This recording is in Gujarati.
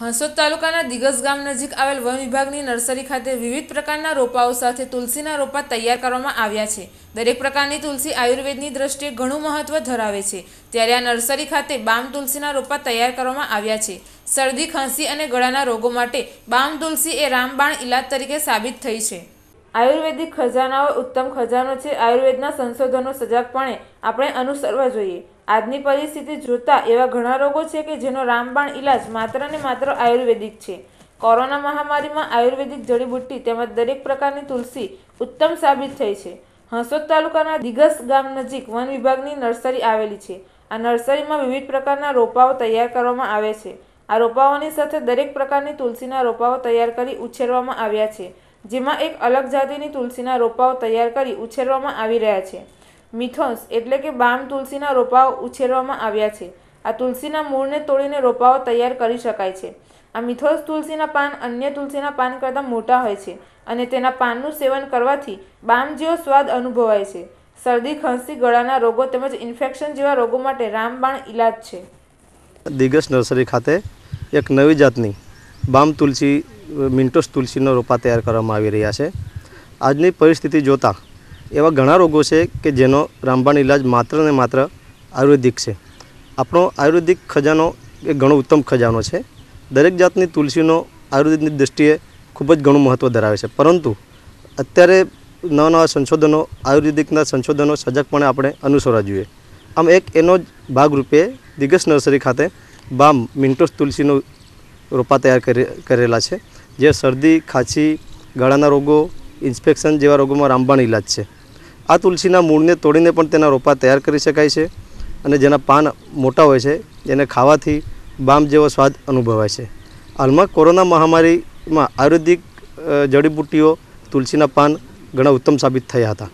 હંસોદ તાલુકાના દિગસ ગામ નજીક આવેલ વન વિભાગની નર્સરી ખાતે વિવિધ પ્રકારના રોપાઓ સાથે તુલસીના રોપા તૈયાર કરવામાં આવ્યા છે. દરેક પ્રકારની તુલસી આયુર્વેદની દ્રષ્ટિએ ઘણું મહત્વ ધરાવે છે. ત્યારે આ નર્સરી ખાતે બામ તુલસીના રોપા તૈયાર કરવામાં આવ્યા છે. શરદી, ખાંસી અને ગળાના રોગો માટે બામ તુલસી એ રામબાણ ઇલાજ તરીકે સાબિત થઈ છે. આયુર્વેદિક ખજાનાઓ ઉત્તમ ખજાનો છે. આયુર્વેદના સંશોધનો સજાગપણે આપણે અનુસરવા જોઈએ. આજની પરિસ્થિતિ જોતા એવા ઘણા રોગો છે કે જેનો રામબાણ ઇલાજ માત્ર ને માત્ર આયુર્વેદિક છે. કોરોના મહામારીમાં આયુર્વેદિક જડીબુટ્ટી તેમજ દરેક પ્રકારની તુલસી ઉત્તમ સાબિત થઈ છે. હંસોદ તાલુકાના દિગસ ગામ નજીક વન વિભાગની નર્સરી આવેલી છે. આ નર્સરીમાં વિવિધ પ્રકારના રોપાઓ તૈયાર કરવામાં આવે છે. આ રોપાઓની સાથે દરેક પ્રકારની તુલસીના રોપાઓ તૈયાર કરી ઉછેરવામાં આવ્યા છે. જેમાં એક અલગ જાતિની તુલસીના રોપાઓ તૈયાર કરી ઉછેરવામાં આવી રહ્યા છે. મિથોન્સ એટલે કે બામ તુલસીના રોપાઓ ઉછેરવામાં આવ્યા છે. આ તુલસીના મૂળને તોડીને રોપાઓ તૈયાર કરી શકાય છે. આ મિથોસ તુલસીના પાન અન્ય તુલસીના પાન કરતાં મોટા હોય છે અને તેના પાનનું સેવન કરવાથી બામ જેવો સ્વાદ અનુભવાય છે. શરદી, ખાંસી, ગળાના રોગો તેમજ ઇન્ફેક્શન જેવા રોગો માટે રામબાણ ઇલાજ છે. દિગસ નર્સરી ખાતે એક નવી જાતની બામ તુલસી, મિન્ટોસ તુલસીનો રોપા તૈયાર કરવામાં આવી રહ્યા છે. આજની પરિસ્થિતિ જોતાં એવા ઘણા રોગો છે કે જેનો રામબાણ ઇલાજ માત્ર ને માત્ર આયુર્વેદિક છે. આપણો આયુર્વેદિક ખજાનો એ ઘણો ઉત્તમ ખજાનો છે. દરેક જાતની તુલસીનો આયુર્વેદની દૃષ્ટિએ ખૂબ જ ઘણું મહત્ત્વ ધરાવે છે. પરંતુ અત્યારે નવા નવા સંશોધનો, આયુર્વેદિકના સંશોધનો સજગપણે આપણે અનુસરવા જોઈએ. આમ એક એનો જ ભાગરૂપે દિગસ નર્સરી ખાતે બામ મિન્ટોસ તુલસીનો રોપા તૈયાર કરી, કરેલા છે. જે શરદી ખાંસી ગળાના રોગો ઇન્સ્પેક્શન જેવા રોગોમાં રામબાણ ઇલાજ છે. આ તુલસીના મૂળને તોડીને પણ તેના રોપા તૈયાર કરી શકાય છે અને જેના પાન મોટા હોય છે, એને ખાવાથી બામ જેવો સ્વાદ અનુભવાય છે. હાલમાં કોરોના મહામારીમાં આયુર્વેદિક જડીબુટ્ટીઓ તુલસીના પાન ઘણા ઉત્તમ સાબિત થયા હતા.